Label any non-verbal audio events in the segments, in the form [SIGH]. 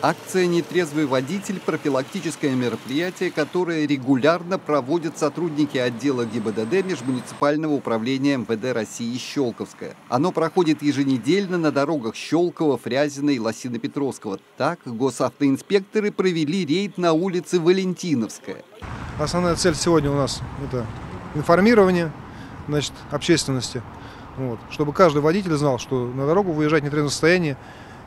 Акция «Нетрезвый водитель» – профилактическое мероприятие, которое регулярно проводят сотрудники отдела ГИБДД Межмуниципального управления МВД России «Щелковское». Оно проходит еженедельно на дорогах Щелково, Фрязино и Лосино-Петровского. Так, госавтоинспекторы провели рейд на улице Валентиновская. Основная цель сегодня у нас – это информирование значит, общественности, вот, чтобы каждый водитель знал, что на дорогу выезжать в нетрезвом состоянии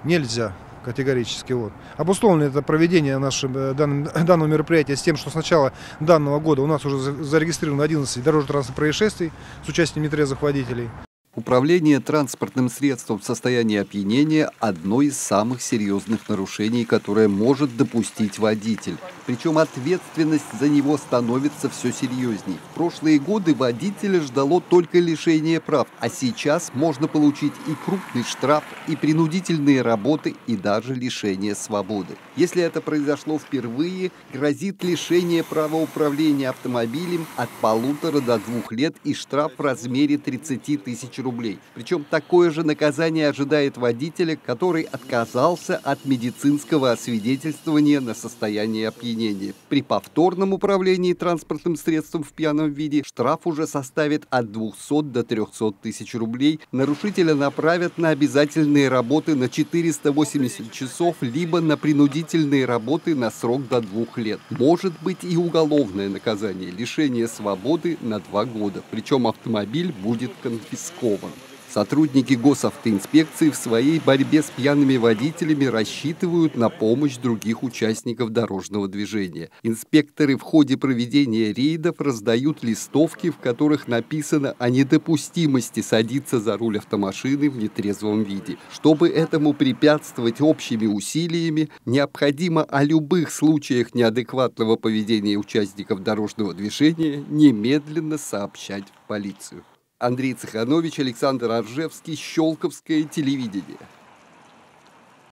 нельзя категорически. Вот. Обусловлено это проведение нашего, данного, [COUGHS] данного мероприятия с тем, что с начала данного года у нас уже зарегистрировано 11 дорожно-транспортных происшествий с участием нетрезвых водителей. Управление транспортным средством в состоянии опьянения – одно из самых серьезных нарушений, которое может допустить водитель. Причем ответственность за него становится все серьезней. В прошлые годы водителя ждало только лишение прав, а сейчас можно получить и крупный штраф, и принудительные работы, и даже лишение свободы. Если это произошло впервые, грозит лишение права управления автомобилем от полутора до двух лет и штраф в размере 30 тысяч рублей. Причем такое же наказание ожидает водителя, который отказался от медицинского освидетельствования на состояние опьянения. При повторном управлении транспортным средством в пьяном виде штраф уже составит от 200 до 300 тысяч рублей. Нарушителя направят на обязательные работы на 480 часов, либо на принудительные работы на срок до двух лет. Может быть и уголовное наказание – лишение свободы на два года. Причем автомобиль будет конфискован застрахован. Сотрудники госавтоинспекции в своей борьбе с пьяными водителями рассчитывают на помощь других участников дорожного движения. Инспекторы в ходе проведения рейдов раздают листовки, в которых написано о недопустимости садиться за руль автомашины в нетрезвом виде. Чтобы этому препятствовать общими усилиями, необходимо о любых случаях неадекватного поведения участников дорожного движения немедленно сообщать в полицию. Андрей Цеханович, Александр Аржевский, Щелковское телевидение.